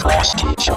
Frosty teacher.